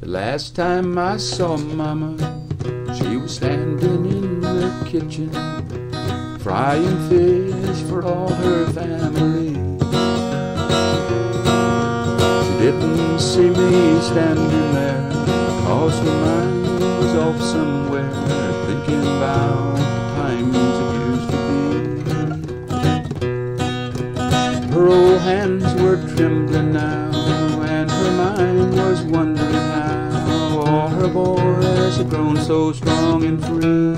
The last time I saw Mama, she was standing in the kitchen, frying fish for all her family. She didn't see me standing there, cause her mind was off somewhere, thinking about the times it used to be. Her old hands were trembling now, and her mind was wondering her boys had grown so strong and free.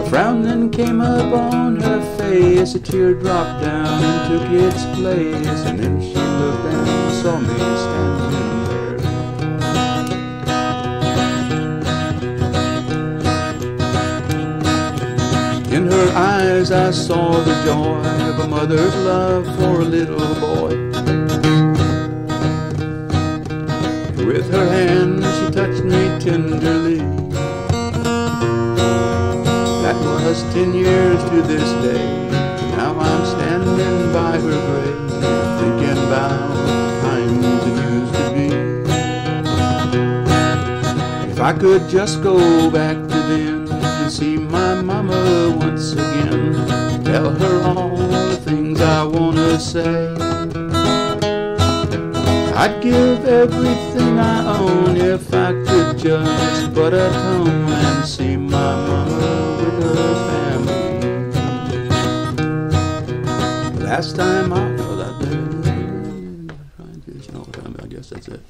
A frown then came up on her face, a tear dropped down and took its place, and then she looked and saw me standing there. In her eyes I saw the joy of a mother's love for a little boy. Her hand she touched me tenderly. That was ten years to this day. Now I'm standing by her grave, thinking about times it used to be. If I could just go back to then and see my mama once again, tell her all the things I wanna say. I'd give everything I own if I could just but at home and see my mama with her family. Last time I was out there, trying to, you know, I guess that's it.